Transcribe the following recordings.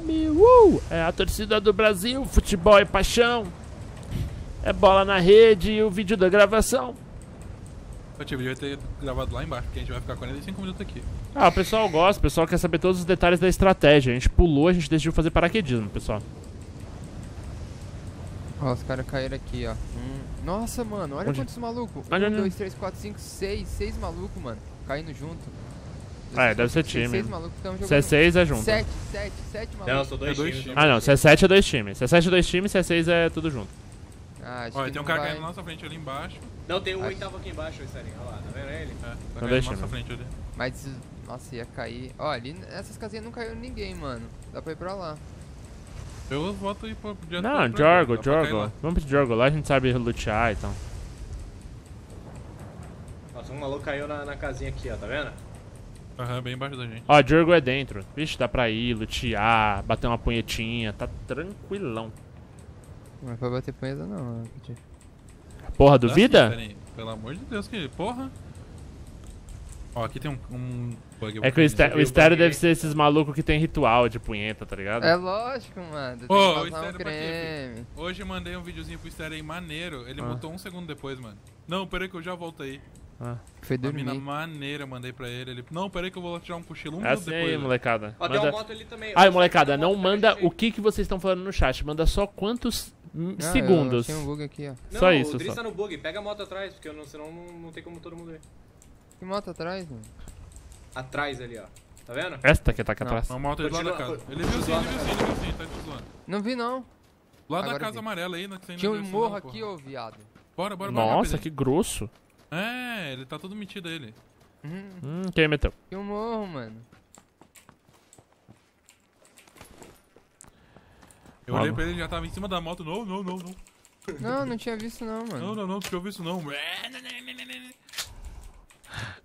Miami, uh! É a torcida do Brasil, futebol é paixão. É bola na rede e o vídeo da gravação. O tio vai ter gravado lá embaixo, porque a gente vai ficar 45 minutos aqui. Ah, o pessoal gosta, o pessoal quer saber todos os detalhes da estratégia. A gente pulou, a gente decidiu fazer paraquedismo, pessoal. Ó, os caras caíram aqui, ó. Hum. Nossa, mano, olha Onde? quantos malucos. Onde, Um, onde? dois, três, quatro, cinco, seis. Seis malucos, mano. Caindo junto. É, deve ser time. Seis malucos tão jogando. C6 é junto. Sete, sete, sete Não, malucos. são dois É dois times. Ah não, C7 é dois times. C7 é dois times, C6 é tudo junto. Ah, acho Olha, tem um não cara caindo na nossa frente ali embaixo. Não, tem um Acho- oitavo aqui embaixo, Estarinho. Olha lá, tá vendo ele? É, tá Não caindo na nossa não. frente ali. Mas, nossa, ia cair. Ó, ali nessas casinhas não caiu ninguém, mano. Dá pra ir pra lá. Eu voto ir pro direto Não, Jorgo, pra Jorgo. Vamos pro Jorgo, lá a gente sabe lutear então. Nossa, um maluco caiu na, na casinha aqui, ó, tá vendo? Aham, bem embaixo da gente. Ó, Jorgo é dentro. Vixe, dá pra ir, lutear, bater uma punhetinha, tá tranquilão. Não é pra bater punheta não, né, Petit? Porra, duvida? Estarinho. Pelo amor de Deus, que porra. Ó, aqui tem um, um bug. É que o, fazer. Estéreo, o Estéreo deve ser esses malucos que tem ritual de punheta, tá ligado? É lógico, mano. Tem Ô, o um Estéreo pra quê, creme. Hoje eu mandei um videozinho pro Stereo aí maneiro. Ele Ah. mutou um segundo depois, mano. Não, peraí que eu já volto aí. Ah. Foi Uma mina dormir. maneira, mandei pra ele. ele. Não, peraí que eu vou tirar um cochilo um É assim depois. aí, molecada. Ó, tem Manda... uma moto ali também. Ai, molecada, tem não uma manda o que, que vocês estão falando no chat. Manda só quantos Ah, segundos. Achei um bug aqui, ó. Não, Só isso, o Driz só. tá no bug. Pega a moto atrás, porque não, senão não, não tem como todo mundo ver. Que moto atrás, mano? Atrás ali, ó. Tá vendo? Esta que tá aqui Não. atrás. Uma moto do lado da casa. Ele viu sim, ele viu sim, ele viu sim, tá te zoando. Não vi, não. Lá da casa vi. amarela aí, não tem Tinha um morro aqui, ô viado. Bora, bora, bora. Nossa, que grosso. É, ele tá todo metido ele. Hum, quem meteu? Tinha um morro, mano. Eu Vamos. olhei pra ele, ele já tava em cima da moto. Não, não, não, não. Não, não tinha visto não, Não, mano. não, não, deixa eu ver isso não.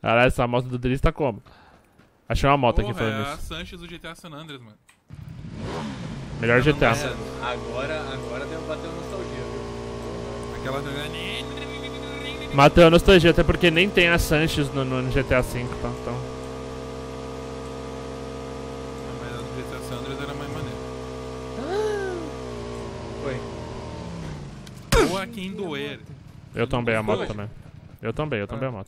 Caralho, essa moto do Driz tá como? Achei uma moto aqui Porra, é falando a isso. Sanches do GTA San Andreas, mano. Melhor não, GTA. É, agora, agora deu bateu nostalgia, viu? Aquela... Matei a nostalgia, até porque nem tem a Sanches no, no GTA V, tá? Então. Ah, Mas a do GTA San Andreas era mais maneira. Foi. Joaquim Doer. Eu tombei a moto também. Eu tombei, eu tombei a moto.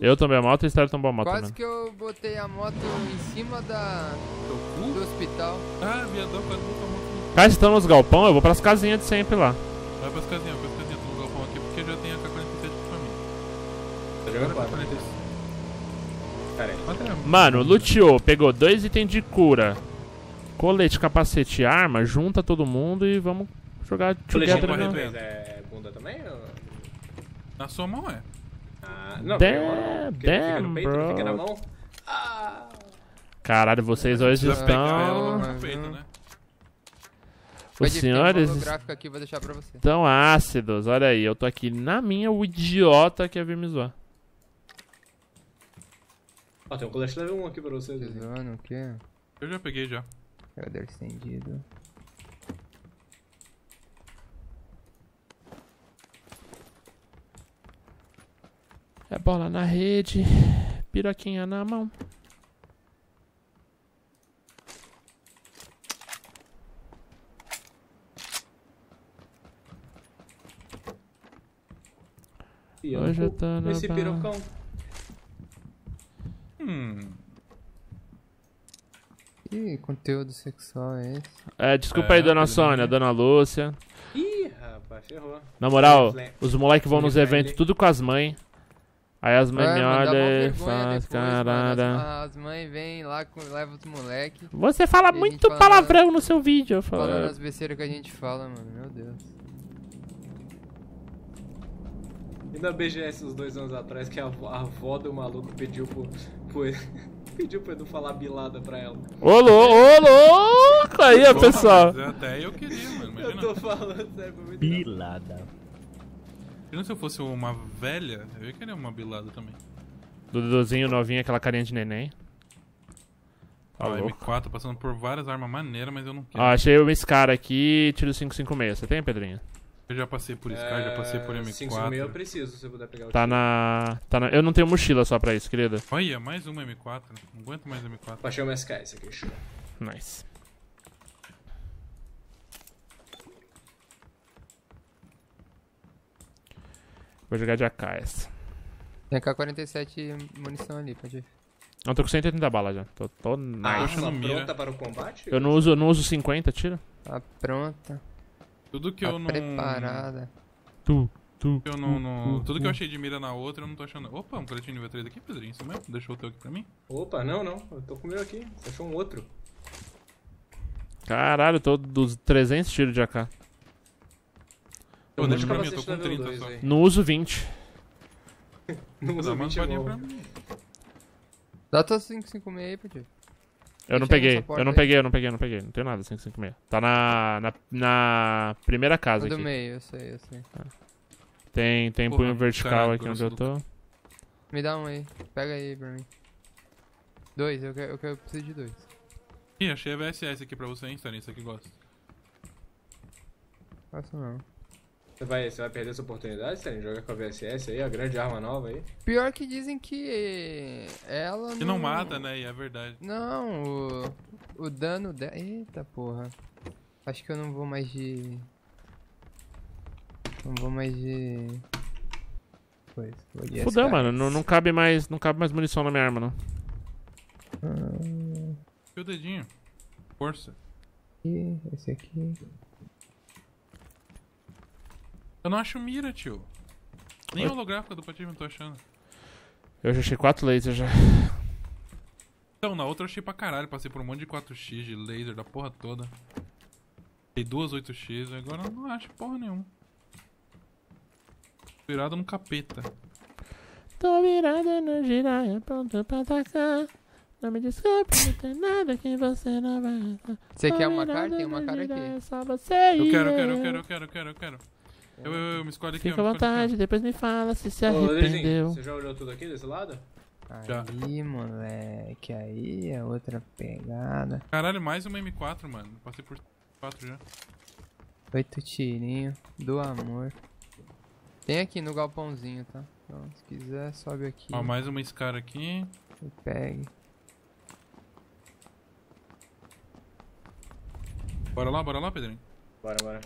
Eu tombei a moto e o Estéreo tombou a moto Quase também. que eu botei a moto em cima da do hospital. Ah, viadão, quase botou a moto no... Cara, vocês estão nos galpão, eu vou pras casinhas de sempre lá. Vai pras casinhas, Agora quatro. K-46. Pera aí. Quatro é- Mano, luteou, pegou dois itens de cura, colete, capacete e arma, junta todo mundo e vamos jogar together. No- correto é bunda também? Ou... Na sua mão é. Ah, não, Damn, fica damn, no peito, não fica na mão. Ah, Caralho, vocês hoje pegar ela estão. no peito, né? Os um senhores holográfico aqui, vou deixar pra você. estão ácidos. Olha aí, eu tô aqui na minha, o idiota quer vir me zoar. Ó, tem um colete level 1 aqui pra vocês. Tá zoando o quê? Eu já peguei já. Cadê estendido? É bola na rede, piroquinha na mão. Hoje eu tô no Esse pirocão. Hum. Que conteúdo sexual é esse? É, desculpa É, aí, dona Sônia, dona Lúcia. Ih, rapaz, ferrou. Na moral, os moleques vão nos eventos tudo com as mães. Aí as mães É, me olham e falam, caralho. As, as mães vêm lá, levam os moleque, Você fala muito palavrão no seu vídeo. Eu falo, falando "É, as besteiras que a gente fala, mano. Meu Deus. E na BGS, uns dois anos atrás, que a avó, a avó do maluco pediu pro, pro pediu pro Edu falar bilada pra ela. Ô, lou- ô, louco! Aí, pessoal. mas Até eu queria, mano. Eu Imagina. tô falando sério, muito Bilada. Imagina se eu fosse uma velha, eu ia querer uma bilada também. Duduzinho novinho, aquela carinha de neném. Tá Ó, louco. M4 passando por várias armas maneiras, mas eu não quero. Ó, achei um Scar aqui, tiro 556. Você tem, Pedrinho? Eu já passei por Sky, é... já passei por M4. 5 mil eu preciso, se eu puder pegar o tá na... tá na... Eu não tenho mochila só pra isso, querida. Olha, é mais uma M4. Né? Não aguento mais M4. Baixei o MSK, isso aqui, é show. Nice. Vou jogar de AK essa. Tem AK-47 munição ali, pode ir. Não, tô com 180 balas já. Tô, tô ah, nice. Ah, pronta para o combate? Eu não uso, eu não uso 50, tira. Tá pronta. Tudo que Tá eu não. preparada. Tu, tu. que Eu não, não- Tudo que eu achei de mira na outra, eu não tô achando. Opa, um coletinho nível 3 aqui, Pedrinho. Isso mesmo? Deixou o teu aqui pra mim? Opa, não, não. Eu tô com o meu aqui. Você achou um outro. Caralho, eu tô dos 300 tiros de AK. Pô, deixa pra mim, eu tô com level 30 dois só. aí. Não uso 20. Não usa Dá mais 20 é bom. pra mim. Dá tua 556 aí, ir. Eu não peguei, eu não aí. peguei, eu não peguei, eu não peguei. Não tenho nada, 556. Tá na, na, na primeira casa O do aqui. meio, eu sei, eu sei. Tem, tem Porra, punho vertical aqui onde eu tô. Me dá um aí. Pega aí pra mim. Dois, eu quero, eu quero eu preciso de dois. Ih, achei a VSS aqui pra você, hein, Stanley? Isso aqui gosta. Faço não. Você vai, você vai perder essa oportunidade, Stanley? Jogar com a VSS aí, a grande arma nova aí. Pior que dizem que ela Que não mata, né? E é verdade. Não, o, o dano dela... Eita porra. Acho que eu não vou mais de... Não vou mais de... Coisa. Vou de Fudeu, mano. Não, não cabe mais, não cabe mais munição na minha arma, não. Ah, E o dedinho. Força. aqui, esse aqui. Eu não acho mira, tio. Nem Oi? holográfica do Patife eu tô achando. Eu já achei 4 lasers já. Então, na outra eu achei pra caralho. Passei por um monte de 4x de laser da porra toda. Tem duas 8x, agora eu não acho porra nenhuma. Virado no capeta. Tô virada no giraia, pronto pra atacar. Não me desculpe, não tem nada que você não vai. Você quer uma cara? Tem uma cara aqui. Só você Eu quero, eu quero, eu quero, eu quero, eu quero, eu. Eu, eu, me escolhe aqui, Fica eu à vontade, depois me fala se se Ô, arrependeu. você já olhou tudo aqui desse lado? Já. Aí, moleque, aí é outra pegada. Caralho, mais uma M4, mano. Passei por 4 já. Oito tirinho do amor. Tem aqui no galpãozinho, tá? Então, se quiser, sobe aqui Ó, mais uma Scar aqui. e pegue. Bora lá, bora lá, Pedrinho. Bora, bora.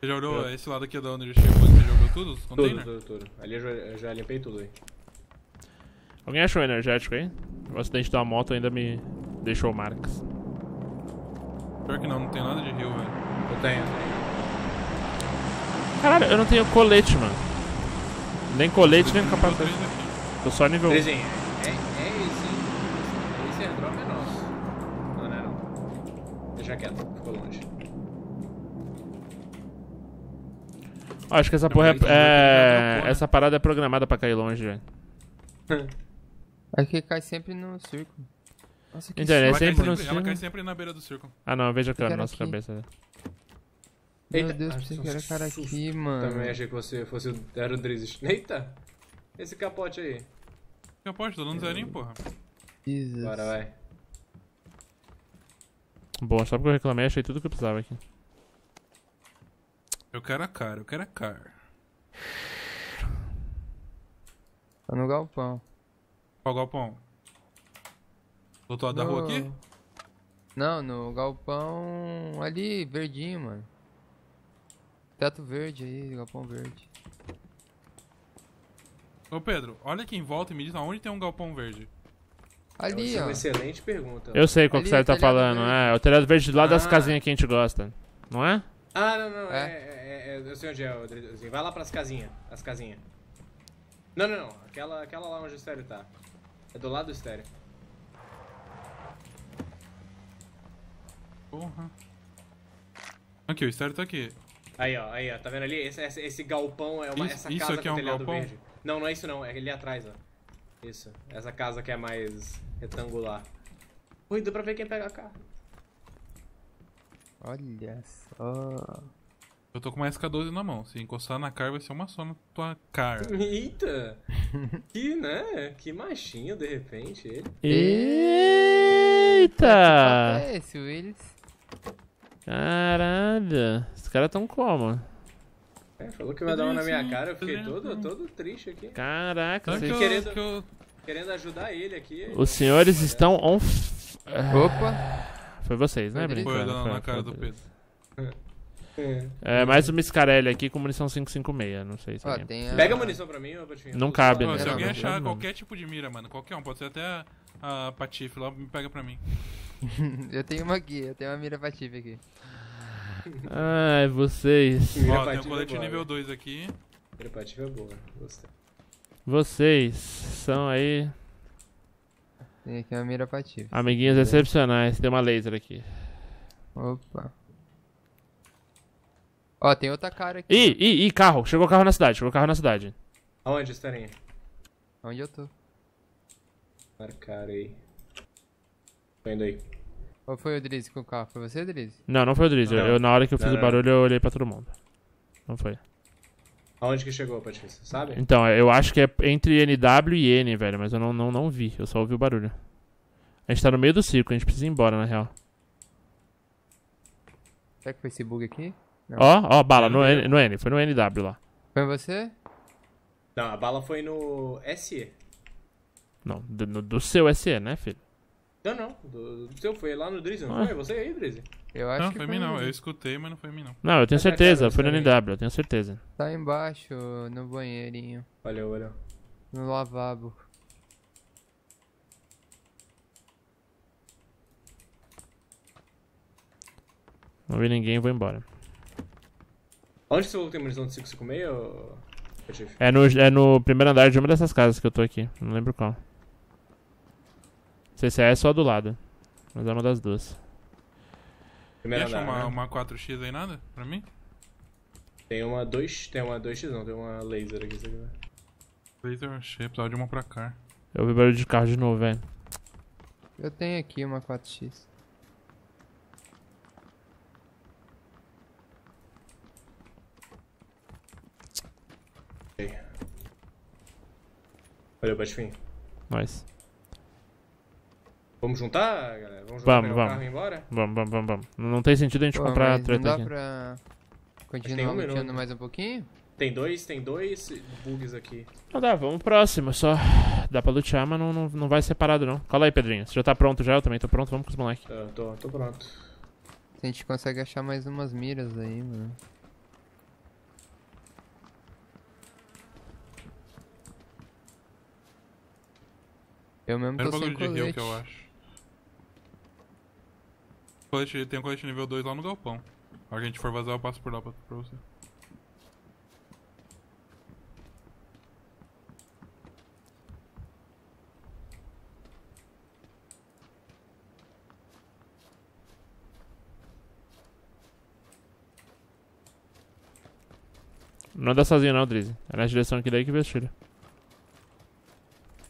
Você já olhou Já. esse lado aqui da onde chegou? Você já olhou tudo? Os Tudo, containers? tudo, tudo. Ali eu já, eu já limpei tudo aí. Alguém achou energético aí? O acidente da moto ainda me deixou marcas. Pior que não, não tem nada de rio, velho. Eu tenho, eu tenho. Caralho, eu não tenho colete, mano. Nem colete, nem capacete. Tô só nível 1. Drezinho, é, é esse. Esse airdrop é nosso. Não, não é não. Deixa quieto, ficou longe. Acho que essa porra é, isso é- dropou, né? Essa parada é programada pra cair longe, velho. Aqui cai sempre no círculo. Nossa, que Então, é cai sempre no sempre, ela cai círculo. sempre na beira do círculo. Ah não, veja aqui, na quero nossa aqui. cabeça. né? Meu Eita, Deus, acho pensei que que era cara aqui, mano. Também achei que você fosse o era o Drizzt. Eita! Esse capote aí. Posso, tô dando zerinho, porra. Jesus. Bora, vai. Bom, só porque eu reclamei, achei tudo que eu precisava aqui. Eu quero a cara, eu quero a cara. Tá no galpão. Qual galpão? Do outro lado da rua aqui? Não, no galpão ali, verdinho, mano. Teto verde aí, galpão verde. Ô Pedro, olha aqui em volta e me diz aonde tem um galpão verde. Ali, Essa é ó. uma excelente pergunta. Eu sei qual Ali que você é tá falando. verde. É, o telhado verde lá das Ah. casinhas que a gente gosta. Não é? Ah, não, não. É, É? é, é, eu sei onde é, o Drizztzinho. Vai lá pras casinhas. As casinhas. Não, não, não. Aquela, aquela lá onde o estéreo tá. É do lado do estéreo. Porra. Aqui, o estéreo tá aqui. Aí, ó, aí, ó. Tá vendo ali? Esse, esse, esse galpão é uma, Isso- essa isso casa aqui com é um telhado galpão? verde. Não, não é isso não. É ali atrás, ó. Isso. Essa casa que é mais retangular. Ui, deu pra ver quem pega a carro. Olha só. Eu tô com uma SK12 na mão. Se encostar na cara, vai ser uma só na tua cara. Eita! que, né? Que machinho, de repente, ele. Eita! É esse, Willis. Caralho. Os caras tão como? É, falou que vai dar uma na minha cara, eu fiquei todo, todo triste aqui. Caraca, que vocês- eu, querendo- que eu- Querendo ajudar ele aqui. os senhores estão on. f- Opa! Foi vocês, né, Foi brincando? Foi, dando na foi cara do vocês. Pedro. É. É mais uma Scarelli aqui com munição 556, não sei se tem a... Pega a munição pra mim, Patinho. Não cabe, Pô, né? se Não, alguém não, achar não. qualquer tipo de mira, mano, qualquer um, pode ser até a, a Patife lá, me pega pra mim. eu tenho uma aqui, eu tenho uma mira pative aqui. Ai, vocês. Mira Ó, tem Patife um colete é nível velho. 2 aqui. Mira Patife é boa, gostei. Vocês são aí Tem aqui uma mira pative. amiguinhos excepcionais. Tem uma laser aqui. Opa. Ó, tem outra cara aqui. Ih, ih, ih, carro. Chegou carro na cidade. Chegou carro na cidade. Aonde, Starinha? Onde eu tô? Marcar aí. Tô indo aí. Ou foi o Drizzy com o carro? Foi você, Drizzy? Não, não foi o Drizzy. Eu, Não. na hora que eu fiz Não, o não. barulho, eu olhei pra todo mundo. Não foi. Aonde que chegou? Você sabe? Então, eu acho que é entre NW e N, velho. Mas eu não, não, não vi. Eu só ouvi o barulho. A gente tá no meio do circo. A gente precisa ir embora, na real. Será que foi esse bug aqui? Não. Ó, ó, bala. No N, no N. Foi no NW lá. Foi você? Não, a bala foi no SE. Não, do, no- do seu SE, né, filho? Não, não. Do, do seu foi lá no Drizzy, não Ah. foi? Você aí, Drizzy? Eu acho Não, que foi foi mim não, eu escutei, mas não foi mim não. Não, eu tenho Mas é certeza. cara, Foi no NW, eu tenho certeza. Tá embaixo, no banheirinho. Valeu, valeu. No lavabo. Não vi ninguém, vou embora. Onde você falou que tem munição de 556, ô... Patife? É no, é no primeiro andar de uma dessas casas que eu tô aqui. Não lembro qual. Não sei se é essa ou a do lado. Mas é uma das duas. Achar andar, uma, né? uma 4x aí nada? Pra mim? Tem uma 2... Tem uma 2x não, tem uma laser aqui, se você quiser. Laser, achei, precisava de uma pra cá. Eu ouvi barulho de carro de novo, velho. Eu tenho aqui uma 4x. Valeu, Patifinho. Nós. Vamos juntar, galera? Vamos juntar, Vamos, vamos. carro e ir embora? Vamos, vamos, vamos, vamos. Não tem sentido a gente Pô, comprar não treta dá aqui. pra tem continuar um minuto. mais um pouquinho? Tem dois, tem dois bugs aqui. Não dá, vamos próximo. Só dá pra lutear, mas não, não, não vai separado, não. Cola aí, Pedrinho. Você já tá pronto já? Eu também tô pronto. Vamos com os moleques. Tô, tô, tô pronto. Se a gente consegue achar mais umas miras aí, mano. Eu mesmo Primeiro tô sem bagulho de rio colete. que eu acho. Colete, tem um colete nível 2 lá no galpão. A hora que a gente for vazar, eu passo por lá pra, pra você. Não anda sozinho, não, Drizzy. É na direção aqui daí que tiros.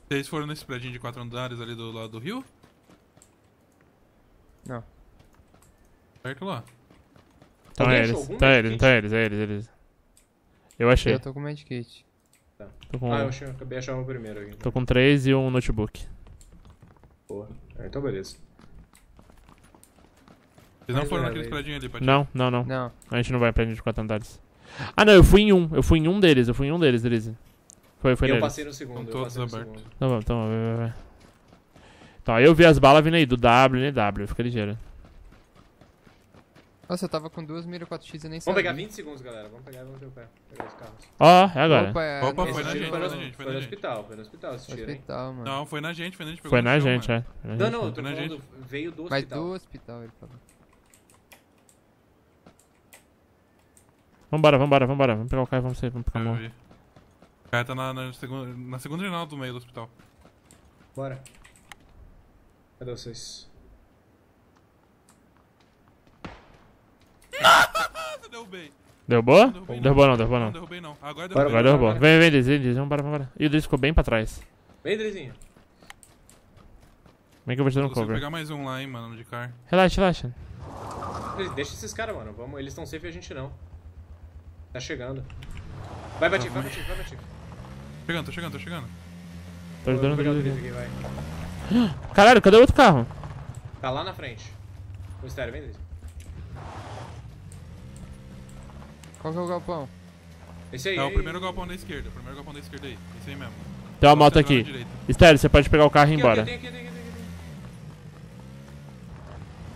Vocês foram nesse prédio de 4 andares ali do lado do rio? Não. Perto lá. Então é eles. Então é eles, então é eles, é eles, eles. Eu achei. Eu tô com medkit. Tô com, Ah, eu achei, acabei de achar o primeiro aqui. tô com três e um notebook. Boa. Ah, então beleza. Vocês não Mas foram naqueles velho. prédios ali, pra Não, não, não. Não. A gente não vai pra de quatro andares. Ah, não, eu fui em um. Eu fui em um deles. Eu fui em um deles, Drizzy. Foi, foi eu neles. passei no segundo, Estão eu todos passei no abertos. segundo. Então vamos, então vamos, vai, vai, vai. Então, aí eu vi as balas vindo aí, do W, NW, fica ligeiro. Nossa, eu tava com duas mira 4x e nem Vamos sabia. pegar 20 segundos, galera. Vamos pegar e vamos ter o pé. Pegar os carros. Ó, é agora. Opa, é, Opa, foi na gente, foi, na gente, foi na no gente. hospital, foi no hospital esse tiro? Hospital, mano. Não, foi na gente, foi na gente. pegou Foi na chão, gente, mano. é. Não, gente, não, é. Foi na falando, veio do Mas hospital. do hospital, ele falou. Vambora, vambora, vambora. Vamos pegar o carro e vamos sair, vamos pegar a mão. O cara tá na, na, segunda, na segunda jornada do meio do hospital. Bora. Cadê vocês? derrubei. Deu boa? Não derrubei, não. Derrubou não, derrubou Não derrubei não. Agora derrubei. Agora derrubou. Vem, vem, Drizzy, vem, Drizzy, vambora, vambora. E o Drizzy ficou bem pra trás. Vem, Drezinho. Vem que eu vou te dar um cover. pegar mais um lá, hein, mano, de car. Relaxa, relaxa. Deixa esses caras, mano. Vamos, eles estão safe e a gente não. Tá chegando. Vai, Batif, vai, Batif, vai, Batif. Chegando, tô chegando, tô chegando. Tô ajudando o Drizzy aqui. vai. Caralho, cadê o outro carro? Tá lá na frente. O estéreo, vem, Drizzy. Qual que é o galpão? Esse aí. É o primeiro galpão da esquerda, o primeiro galpão da esquerda aí. Esse aí mesmo. Tem uma moto aqui. Estéreo, você pode pegar o carro e ir embora. Aqui, aqui, aqui, aqui.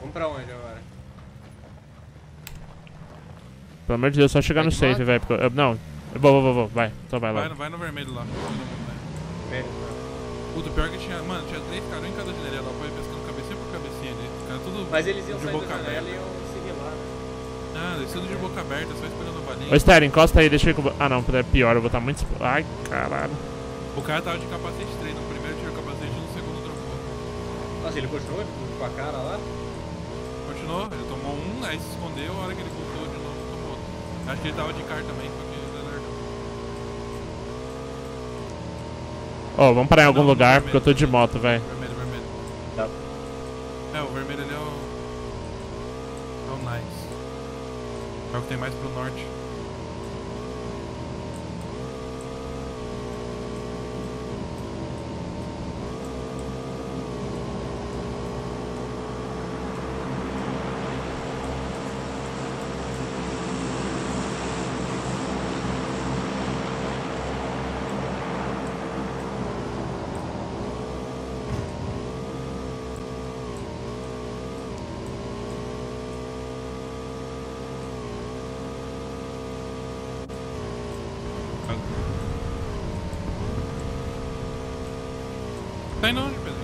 Vamos pra onde agora? Pelo amor de Deus, só chegar no safe, velho. porque eu- eu- Não, eu vou, vou, vou, vou. Vai, então vai Vai, lá. vai no vermelho lá. Velho, Puta, pior que tinha. Mano, tinha três caras em cada janela. Pra ir pescando cabecinha por cabecinha ali. Tudo. Mas eles iam de sair da janela e lá. Né? Ah, tudo de boca aberta, só esperando a balinha. Ô, Ster, encosta aí, deixa eu... ir com- Ah, não, é pior, eu vou estar muito... Ai, caralho. O cara tava de capacete 3 no primeiro, tirou o capacete no segundo dropou. Nossa, ele continuou com a cara lá? Continuou, ele tomou um, aí se escondeu, a hora que ele voltou de novo, tomou outro. Acho que ele tava de car também, só que ele alertou. Ó, vamos parar em algum Não, lugar, vermelho, porque eu tô de no moto, velho. Vermelho, vermelho. Tá. É, o vermelho ali. É o É o que tem mais pro norte. Tá indo onde, Pedro?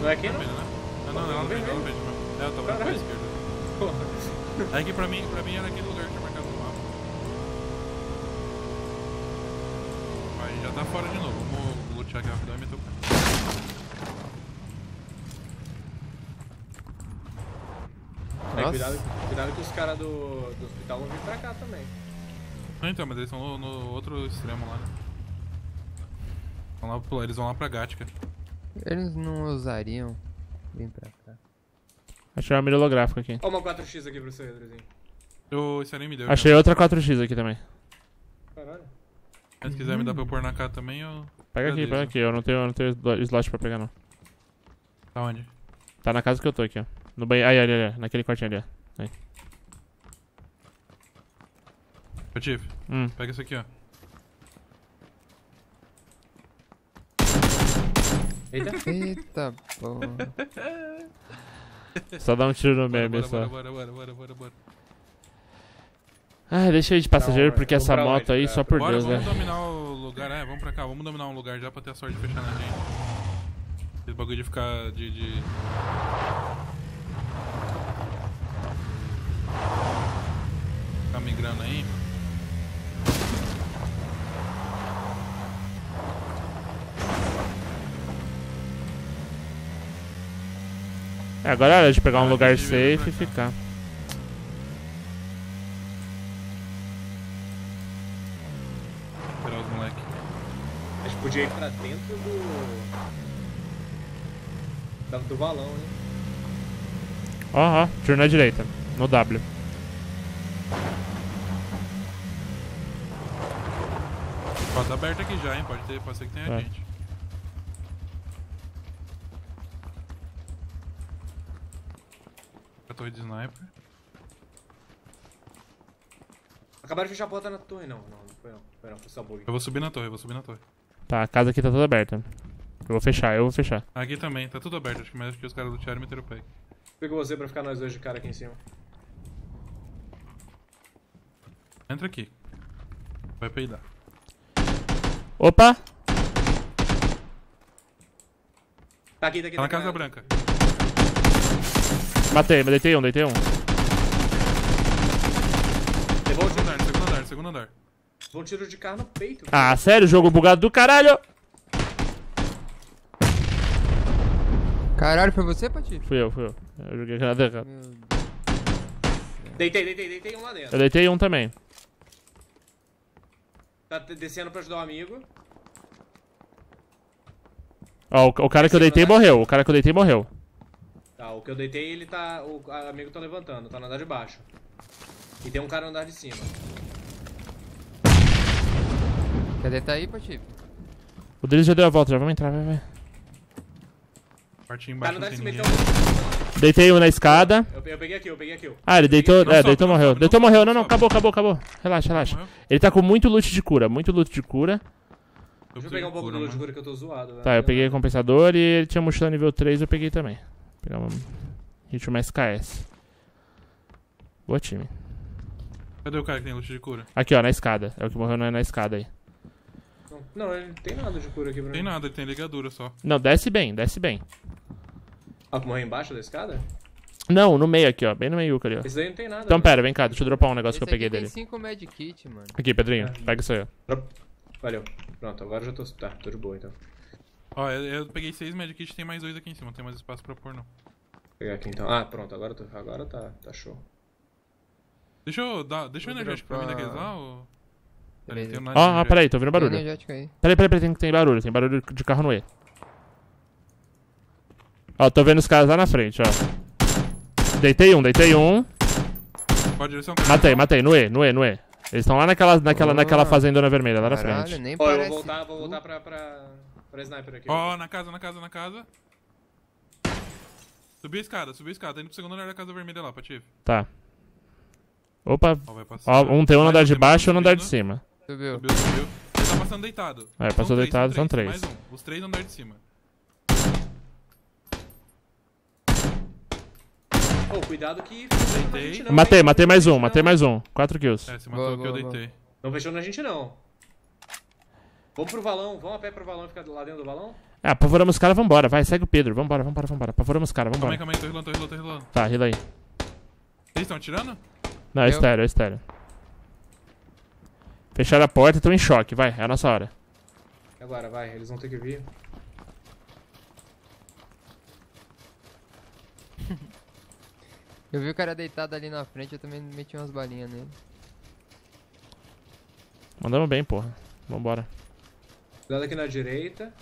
Não é aqui, não? Vermelho, né? Ah, não, não, ela não vende, ela não vende mesmo. É, eu tava indo pra esquerda. Porra. É que pra mim, pra mim era aquele lugar que tinha marcado no mapa. Mas já tá fora de novo. Vamos lutear aqui rapidão e meter o pé. É, cuidado, cuidado que os caras do, do hospital vão vir pra cá também. Ah, então, mas eles estão no, no outro extremo lá, né? Vão lá pro- eles vão lá pra Gatka. Eles não usariam. Vem pra cá. Achei uma mira holográfica aqui. Ó, uma 4x aqui pra você, Andrezinho. Eu, esse ali me deu. Achei outra 4x aqui também. Caralho. Se quiser me dar pra eu pôr na cá também, eu. Pega aqui, pega aqui. Eu não tenho, eu não tenho slo- slot pra pegar, não. Tá onde? Tá na casa que eu tô aqui, ó. No banheiro. Aí, ali, ali, naquele quartinho ali, ó. Ô, Tiff, Hum. pega isso aqui, ó. Eita. Eita porra. Só dá um tiro no meme, bora, só. bora, bora, bora, bora, bora. Ah, deixa eu ir de passageiro, porque essa moto aí, só por Deus, vamos né? dominar o lugar, é, vamos pra cá, vamos dominar um lugar já pra ter a sorte de fechar na gente. Esse bagulho de ficar de. de... Ficar migrando aí. É, agora é hora de pegar um Ah, lugar safe e ficar. Esperar os moleque. A gente podia ir pra dentro do. do balão, né? Ó, ó, tiro na direita. No W. Pode tá aberto aqui já, hein? Pode, ter, pode ser que tenha Vai. gente. Torre de sniper. Acabaram de fechar a porta na torre, não. Não, não foi não. Foi não, foi só bug. Eu vou subir na torre, eu vou subir na torre. Tá, a casa aqui tá toda aberta. Eu vou fechar, eu vou fechar. Aqui também, tá tudo aberto, acho que mais que os caras lutearam e meteram o pé. Pegou você pra ficar nós dois de cara aqui em cima. Entra aqui. Vai peidar. Opa! Tá aqui, tá aqui, Tá na aqui, Casa Branca. Matei, mas deitei um, deitei um. Levou um Segundo tiro, andar, segundo andar, segundo andar. levou um tiro de carro no peito. Ah, sério? Jogo bugado do caralho! Caralho, foi você, Pati? Fui eu, fui eu. Eu joguei nada errado. Meu Deus. Deitei, deitei, deitei um lá dentro. Eu deitei um também. Tá descendo pra ajudar o amigo. Ó, o, o cara que eu deitei morreu. O cara que eu deitei morreu. Tá, o que eu deitei, ele tá. O amigo tá levantando, tá no andar de baixo. E tem um cara no andar de cima. Quer deitar aí, Pati? O deles já deu a volta, já vamos entrar, vai, vai. Parte Tá embaixo no não andar de tem cima, ninguém. então. Deitei um na escada. Eu, eu peguei aqui, eu peguei aqui. Ah, ele deitou. Não É, sobe, deitou não morreu. sobe, Deitou não morreu. Não, não, não sobe. acabou, acabou, acabou. Relaxa, relaxa. Morreu? Ele tá com muito loot de cura, muito loot de cura. Deixa eu pegar um pouco cura, do loot de cura que eu tô zoado, velho. Tá, eu peguei compensador e ele tinha mochila nível 3, eu peguei também. Pegar uma ritmo mais KS. Boa time. Cadê o cara que tem loot de cura? Aqui, ó, na escada. É o que morreu na, na escada aí. Não, não, ele não tem nada de cura aqui pra Tem mim. nada, ele tem ligadura só. Não, desce bem, desce bem. Ah, morreu embaixo da escada? Não, no meio aqui, ó. Bem no meio, ali, ó. Esse daí não tem nada. Então né? pera, vem cá, deixa eu dropar um negócio Esse que eu peguei tem dele. 5 medkit, mano. Aqui, Pedrinho, É. pega isso aí, ó. Valeu. Pronto, agora eu já tô. Tá, tô de boa então. Ó, eu, eu peguei seis medkits, tem mais dois aqui em cima, não tem mais espaço pra pôr não. Vou pegar aqui então. Ah, pronto, agora, tô, agora tá, tá show. Deixa eu dar. Deixa o Vou energético pra mim dropar- daqueles lá ou. Peraí, Beleza. tem um Ó, nada ó, peraí, tô ouvindo Tem barulho. energético aí. Peraí, peraí, peraí, tem, tem barulho, tem barulho de carro no E. Ó, tô vendo os caras lá na frente, ó. Deitei um, deitei um. Qual a direção? Matei, matei, no E, no E, no E. Eles estão lá naquela, naquela, Boa. naquela fazendona vermelha, lá na Caralho, frente. nem Ó, eu parece. vou voltar, vou voltar pra, pra, pra sniper aqui. Ó, na casa, na casa, na casa. Subi a escada, subi a escada, tá indo pro segundo andar da casa vermelha lá, Patife. Tá. Opa, Ó, um tem um no andar de baixo e um no andar de cima. Subiu. Subiu, subiu. Ele tá passando deitado. É, São passou três, deitado, são três. Mais um. Os três no andar de cima. Ô, cuidado que. Deitei. Matei, matei mais um, matei mais um. Quatro kills. É, você matou Boa, o que eu boa, boa. deitei. Não fechou na gente não. Vamos pro valão, vamos a pé pro valão e ficar lá dentro do valão? Ah, apavoramos os caras, vambora, vai, segue o Pedro. Vambora, vambora, vambora. Apavoramos os caras, Calma vambora. aí, calma aí, tô rilando, tô rilando, tô rilando. Tá, rila aí. Eles estão atirando? Não, é Eu. estéreo, é estéreo. Fecharam a porta e estão em choque, vai, é a nossa hora. Agora, vai, eles vão ter que vir. Eu vi o cara deitado ali na frente, eu também meti umas balinhas nele. Mandamos bem, porra. Vambora. Cuidado aqui na direita.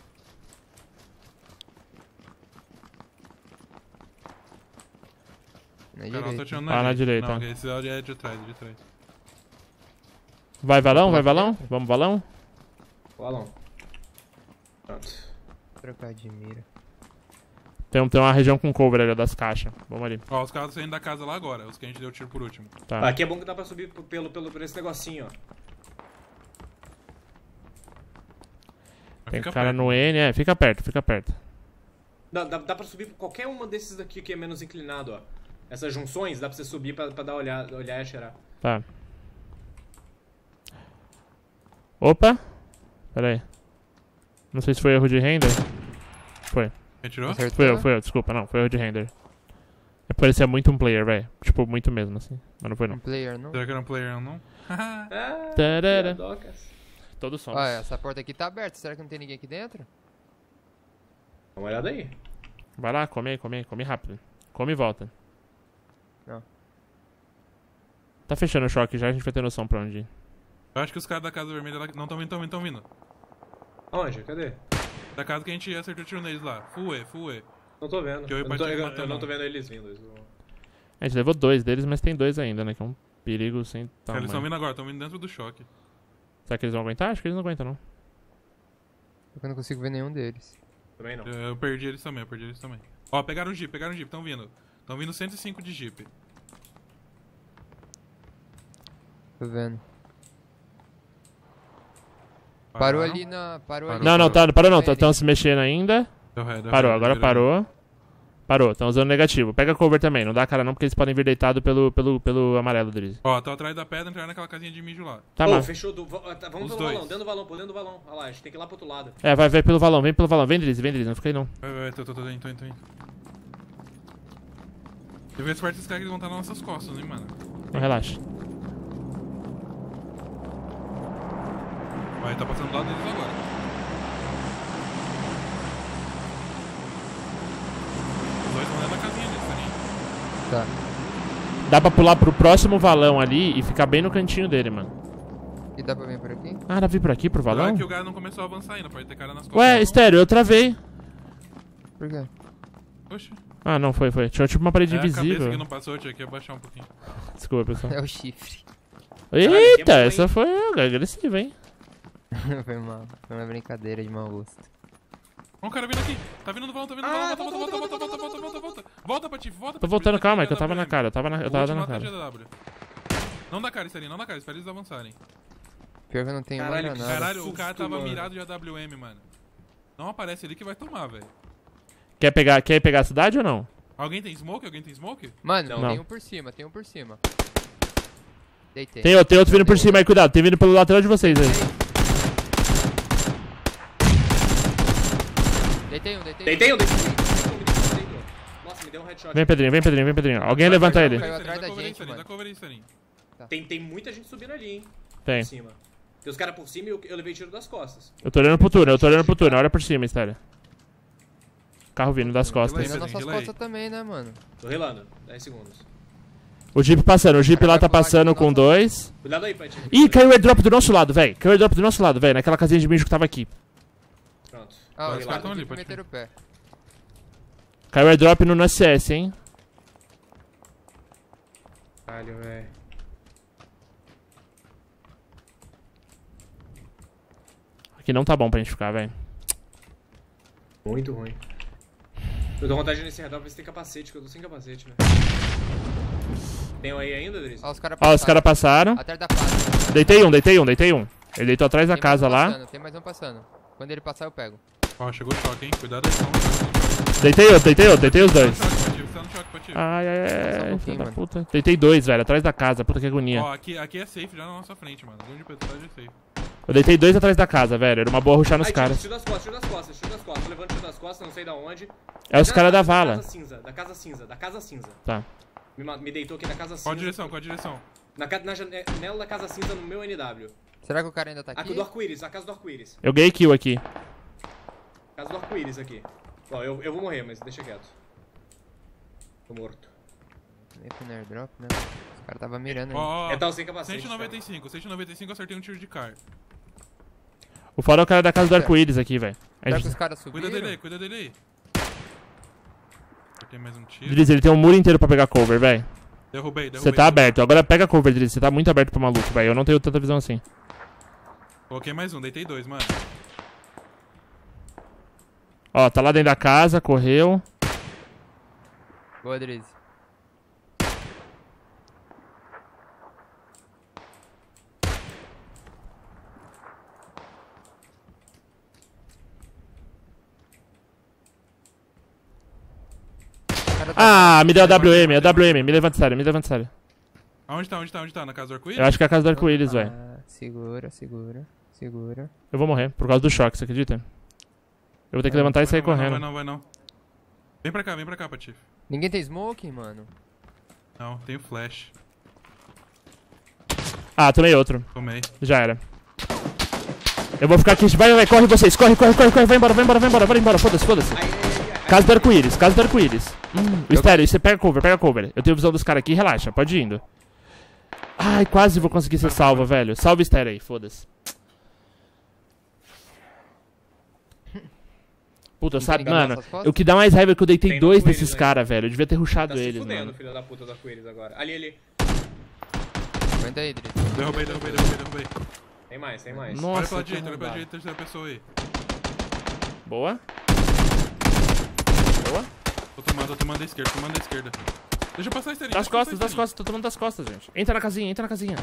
Na Eu tô atirando Ah, na direita. Não, esse é de trás, é de trás. Vai, valão, vai, valão? Vamos, valão? Valão. Pronto. Trocar de mira. Tem, tem uma região com cover ali ó, das caixas. Vamos ali. Ó, os caras saindo da casa lá agora, os que a gente deu tiro por último. Tá. Aqui é bom que dá pra subir pelo, pelo, por esse negocinho, ó. Tem fica cara perto. no N, é, fica perto, fica perto. Dá, dá, dá pra subir qualquer uma desses daqui que é menos inclinado, ó. Essas junções dá pra você subir pra, pra dar olhar, olhar e cheirar. Tá. Opa! Pera aí. Não sei se foi erro de render. Foi. Retirou? Acertou? Foi eu, foi eu, desculpa, não, foi erro de render. É parecia muito um player, velho. Tipo, muito mesmo, assim. Mas não foi não. Um player, não? Será que era um player não? Ah, Tarara. piadocas. Todos somos. Essa porta aqui tá aberta. Será que não tem ninguém aqui dentro? Dá uma olhada aí. Vai lá, come aí, come aí, come rápido. Come e volta. Não. Tá fechando o choque já, a gente vai ter noção pra onde ir. Eu acho que os caras da casa vermelha lá. Não, tão vindo, tão vindo, tão vindo. Aonde? Cadê? Da casa que a gente acertou tiro neles lá. Full E, full E. Não tô vendo. Que eu Eu o não tô, eu, eu não tô vendo eles vindo. eles vão- A gente levou dois deles, mas tem dois ainda, né? Que é um perigo sem tamanho. eles estão vindo agora, estão vindo dentro do choque. Será que eles vão aguentar? Acho que eles não aguentam, não. Eu não consigo ver nenhum deles. Também não. Eu, eu perdi eles também, eu perdi eles também. Ó, pegaram o jeep, pegaram o jeep, estão vindo. Estão vindo 105 de jeep. Tô vendo. Pararam. Parou ali na. Parou, ali. Não, não, tá, parou não. Estão se mexendo ainda. Deu ré, deu Parou, ré, agora virou. parou. Parou, estão usando negativo. Pega cover também, não dá cara não, porque eles podem vir deitado pelo, pelo, pelo amarelo deles. Ó, tô atrás da pedra, entraram naquela casinha de mijo lá. Tá, mas. fechou do. tá, vamos Os pelo dois. valão, dentro do valão, pô, dentro do valão. Olha lá, a gente tem que ir lá pro outro lado. É, vai, vai pelo valão, vem pelo valão. Vem deles, vem deles, não fica aí não. Vai, vai, tô, tô, tô indo, tô indo, tô indo. Eu vi as partes dos caras que eles vão estar nas nossas costas, hein, mano. Não, relaxa. Vai, tá passando do lado deles agora. Os dois vão da casinha deles, tá? Tá. Dá pra pular pro próximo valão ali e ficar bem no cantinho dele, mano. E dá pra vir por aqui? Ah, dá pra vir por aqui, pro valão? que o cara não começou a avançar ainda, pode ter cara nas costas. Ué, estéreo, eu travei. Por quê? Oxe, Ah, não, foi, foi. Tinha tipo uma parede é a invisível. que não passou, tinha que abaixar um pouquinho. Desculpa, pessoal. É o chifre. Eita, essa foi agressiva, hein? foi mal. Foi uma brincadeira de mau gosto. Ó, o cara vindo aqui. Tá vindo no valão, tá vindo no Ah, valão. Volta, volta, volta, volta, volta, volta, volta. Volta, Patife, volta. Tô voltando, calma, é estão que eu tava na cara, eu tava na, eu O tava na cara. Não dá cara, Sterling, não dá cara, espera eles avançarem. Pior que eu não tenho que granada. Caralho, o cara tava mirado de AWM, mano. Não aparece ali que vai tomar, velho. Quer pegar, quer pegar a cidade ou não? Alguém tem smoke? Alguém tem smoke? Mano, Não. tem um por cima, tem um por cima. Deitei. Tem outro, tem outro vindo por cima aí, cuidado. Tem vindo pelo lateral de vocês aí. Deitei um, deitei. Nossa, me deu um headshot. Vem, Pedrinho, vem, Pedrinho, vem, Pedrinho. Alguém levanta ele. Caiu atrás da Dá cover aí, gente, Sarinho, mano. Dá cover aí, Sarinho. Tem, tem muita gente subindo ali, hein? Tem. Por cima. Tem os caras por cima e eu, eu levei tiro das costas. Eu tô olhando pro túnel, eu tô olhando pro túnel. Olha por cima, Estéreo. Carro vindo das Tem costas. nas Pedrinho, nossas costas também, né, mano? Tô relando. 10 segundos. O Jeep passando, o Jeep lá tá passando com dois. Cuidado aí, Pati. Ih, caiu o airdrop do nosso lado, velho. Caiu o airdrop do nosso lado, velho. Naquela casinha de mijo que tava aqui. Ah, Os os caras caras tão ali, pode meteram o pé. Caiu o airdrop no CS, hein. Caralho, velho. Aqui não tá bom pra gente ficar, velho. Muito ruim. Eu tô com vontade nesse redor pra ver se tem capacete, que eu tô sem capacete, velho. Tem um aí ainda, Dries? Ó, os caras Ó, os caras passaram. Atrás da fase. Deitei um, deitei um, deitei um. Ele deitou atrás da Tem casa um lá. passando, Tem mais um passando. Quando ele passar, eu pego. Ó, chegou o choque, hein? Cuidado aí, calma. Deitei outro, deitei outro, deitei os dois. Ai, ai, ai, filho da puta. Deitei dois, velho, atrás da casa. Puta que agonia. Ó, aqui, aqui é safe já na nossa frente, mano. O petróleo é safe. Eu deitei dois atrás da casa, velho. Era uma boa ruxar nos caras. tiro das costas, tiro das costas, tiro das costas. Levando tiro das costas, não sei da onde. É os caras da vala. casa cinza, da casa cinza, da casa cinza. Tá. Me, me deitou aqui na casa cinza. Qual a direção? Qual a direção? Na, na janela da casa cinza no meu NW. Será que o cara ainda tá Aqui aqui? do arco-íris, a casa do arco-íris. Eu ganhei kill aqui. Casa do arco-íris aqui. Ó, eu, eu vou morrer, mas deixa quieto. Tô morto. Que no airdrop, né? Os caras tava mirando Ó, aí. ó, É tal sem capacete. 195, 195 eu acertei um tiro de car. O foda é o cara da casa do arco-íris aqui, velho. Que gente- os caras subiram? Cuida dele aí, cuida dele aí. Acertei mais um tiro. Driz, ele tem um muro inteiro pra pegar cover, velho. Derrubei, derrubei. Você tá aberto. Agora pega cover, Driz. Você tá muito aberto pro maluco, velho. Eu não tenho tanta visão assim. Coloquei mais um, deitei dois, mano. Ó, tá lá dentro da casa, correu. Boa, Driz. O cara tá- Ah, me deu a WM, a WM. Me levanta sério, me levanta sério. Aonde tá, onde tá, onde tá? Na casa do arco-íris? Eu acho que é a casa do arco-íris, velho. Segura, segura, segura. Eu vou morrer por causa do choque, você acredita? Eu vou ter que Vai levantar e Vai sair não, vai correndo. Não, vai não, vai não. Vem pra cá, vem pra cá, Patife. Ninguém tem smoke, mano? Não, tenho flash. Ah, tomei outro. Tomei. Já era. Eu vou ficar aqui. Vai, vai, corre vocês. Corre, corre, corre, corre. Vai embora, vai embora, vai embora. Vai embora. Foda-se, foda-se. Casa do arco-íris, casa do arco-íris. Hum, Estéreo, você pega cover, pega cover. Eu tenho visão dos caras aqui, relaxa, pode ir indo. Ai, quase vou conseguir ser salva, velho. Salva o estéreo aí, foda-se. Puta, sabe, mano, o que dá mais raiva é que eu deitei Tem dois desses caras, velho. Eu devia ter Tá rushado se eles, fudendo, mano. filho da puta do arco-íris agora. Ali, ali. Aguenta aí, Driz. Derrubei, derrubei, derrubei, derrubei. Tem mais, tem mais. Nossa, olha pela que direita, olha pela arrombado. direita, terceira pessoa aí. Boa. Boa. Tô tomando, tô tomando da esquerda, tô tomando da esquerda. Deixa eu passar a esteirinha. Das costas, das costas, tô tomando das costas, gente. Entra na casinha, entra na casinha.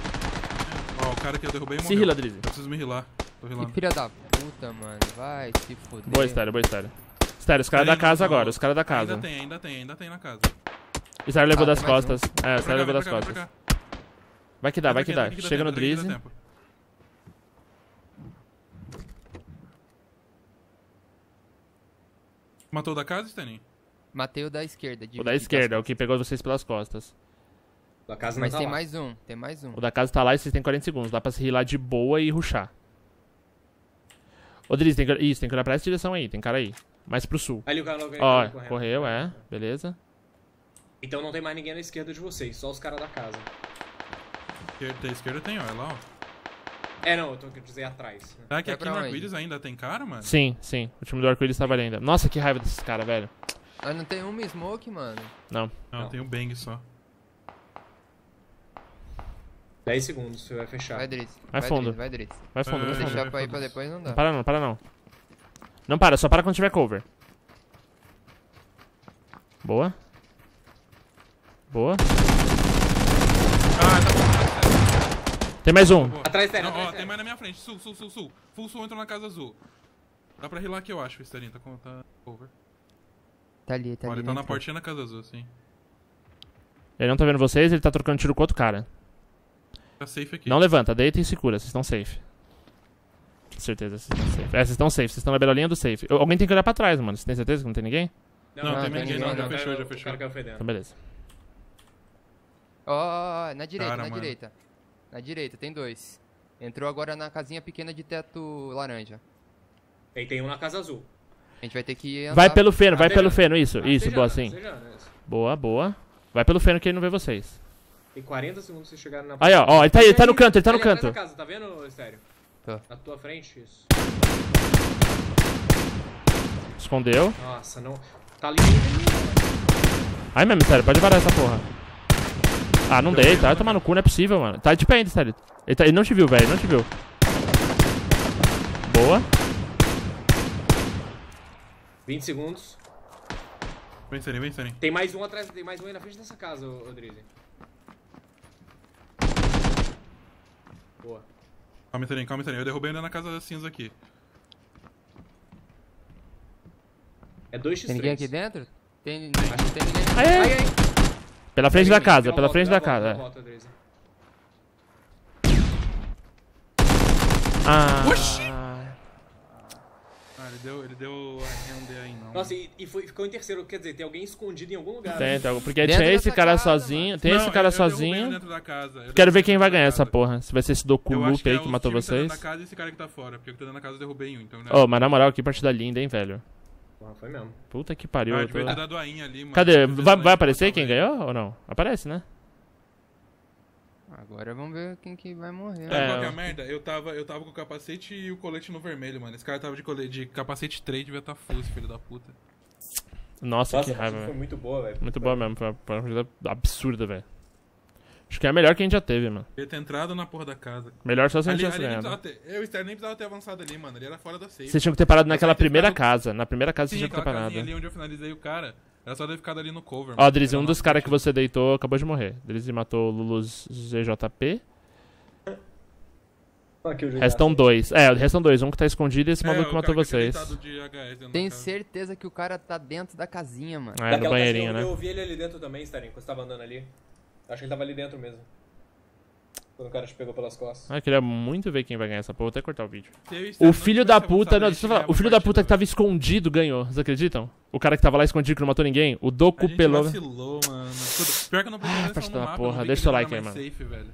Ó, o cara que eu derrubei Se morreu. rila, Drizzy. Eu preciso me rilar. Que filha da puta, mano. Vai se fuder. Boa estéreo, boa estéreo. Estéreo, os caras da casa não. agora, os caras da casa. Ainda tem, ainda tem, ainda tem na casa. Estéreo levou Ah, das mais um. costas. É, Estéreo levou das cá, costas. Vai que dá, vai que dá. Chega no Drizzy. Matou o da casa, Stanin? Matei o da esquerda. de- O da esquerda, é o que pegou vocês pelas costas. A casa não Mas tá tem lá. mais um, tem mais um. O da casa tá lá e vocês têm 40 segundos. Dá pra se rilar de boa e ruxar. Ô, Drizzy, tem que... Isso, tem que olhar pra essa direção aí. Tem cara aí. Mais pro sul. Ali o cara logo Ó, correndo. correu, é. Beleza. Então não tem mais ninguém na esquerda de vocês, só os caras da casa. Da esquerda tem, ó, é lá, ó. É, não, eu tô querendo dizer atrás. né? Será que Vai aqui no arco-íris ainda tem cara, mano? Sim, sim. O time do arco-íris tava ali ainda. Nossa, que raiva desses caras, velho. Mas não tem uma smoke, mano. Não. Não, Não. tem um bang só. 10 segundos, você vai fechar. Vai, Driz. Vai fundo. Driz, vai, Driz. Vai fundo, vai fundo. Deixar pra ir pra depois não dá. Não para não, para não. Não para, só para quando tiver cover. Boa. Boa. Ah, tá Tem mais um. Boa. Atrás dela, atrás ó, tem mais na minha frente. Sul, sul, sul, sul. Full sul entrou na casa azul. Dá pra rilar aqui, eu acho, o Starin. Tá com. Tá over. Tá ali, tá Olha, ali. ele tá na portinha na casa azul, sim. Ele não tá vendo vocês, ele tá trocando tiro com outro cara. Tá safe aqui. Não levanta, deita e segura, vocês estão safe. Com certeza, vocês estão safe. É, vocês estão safe, vocês estão na beirolinha do safe. Alguém tem que olhar pra trás, mano. Você tem certeza que não tem ninguém? Não, Não, tem tem ninguém, não. Já não. fechou, já fechou. Então, beleza. Ó, ó, ó, na direita, Cara, na mano. direita. Na direita, tem dois. Entrou agora na casinha pequena de teto laranja. Aí tem um na casa azul. A gente vai ter que andar... Vai pelo feno, vai pelo feno, isso, Ah, isso, seja, boa, sim. seja, né? Boa, boa. Vai pelo feno que ele não vê vocês. Tem 40 segundos pra vocês chegarem na Aí, ó, ó, ele tá aí, ele tá no canto, ele tá no canto. da casa, tá vendo, Estéreo? Tô. Na tua frente, isso. Escondeu. Nossa, não. Tá ali. Ai, mesmo, sério, pode parar essa porra. Ah, não deita, vai tomar no cu, não é possível, mano. Tá de pé ainda, sério. Ele, tá- ele não te viu, velho, ele não te viu. Boa. 20 segundos. Vem, Seren, vem, Seren. Tem mais um atrás, tem mais um aí na frente dessa casa, ô, ô Drizzy. Boa. Calma, Seren, calma, Seren. Eu derrubei ainda na casa cinza aqui. É 2x3. Tem ninguém aqui dentro? Tem, acho que tem ninguém. Aí. Ai, ai. Pela frente da casa, pela volta, frente da volta, deu a casa. volta. Ah. Ah, ele deu, ele deu a render aí, não. Nossa, e, e foi, ficou em terceiro, quer dizer, tem alguém escondido em algum lugar. Tem, tem, porque Dentro tinha esse cara casa, sozinho, tem Não, esse eu- cara eu derrubei sozinho. dentro da casa. Eu Quero ver quem vai ganhar essa porra. Se vai ser esse Eu acho Dokulup que aí é que matou times que tá dentro vocês. da casa e esse cara que tá fora. Porque eu que tô dentro da casa eu derrubei um, então... Né? Ô, mas na moral, que partida linda, hein, velho. Porra, foi mesmo. Puta que pariu. Ah, eu tô- ali, mano. Cadê? Vai, vai aparecer quem o ganhou ou não? Aparece, né? Agora vamos ver quem que vai morrer. Sabe É. qual que é a merda? Eu tava, eu tava com o capacete e o colete no vermelho, mano. Esse cara tava de, colete, de capacete 3, devia estar tá full, esse filho da puta. Nossa, Nossa, que raiva, partida foi velho. muito boa, velho. Muito boa mesmo. Foi uma foi uma partida absurda, velho. Acho que é a melhor que a gente já teve, mano. Ele ter entrado na porra da casa. Melhor só se a gente tivesse ganhado. ter, eu o Ster nem precisava ter avançado ali, mano. Ele era fora da safe. Vocês tinham que ter parado naquela primeira casa. Na primeira casa vocês tinham que ter parado. ali onde eu finalizei o cara. Era só ter ficado ali no cover. Ó. Drizzy, um dos caras que você deitou acabou de morrer. Drizzy matou o Lulus ZJP. Aqui o Restam dois. É, restam dois. Um que tá escondido e esse É, maluco que matou que tinha vocês. HS Tenho casa. certeza que o cara tá dentro da casinha, mano. É, no banheirinho, né? Eu ouvi ele ali dentro também, Starinho, quando você tava andando ali. Acho que ele tava ali dentro mesmo. Quando o cara te pegou pelas costas. Ah, eu queria muito ver quem vai ganhar essa porra. Vou até cortar o vídeo. E O filho da puta. Não, deixa eu falar. O filho da puta que tava escondido ganhou. Vocês acreditam? O cara que tava lá escondido que não matou ninguém. O Doku pelou. vacilou, mano. Pior que eu não Ah, da mapa, porra. Deixa o like aí, mais safe, velho.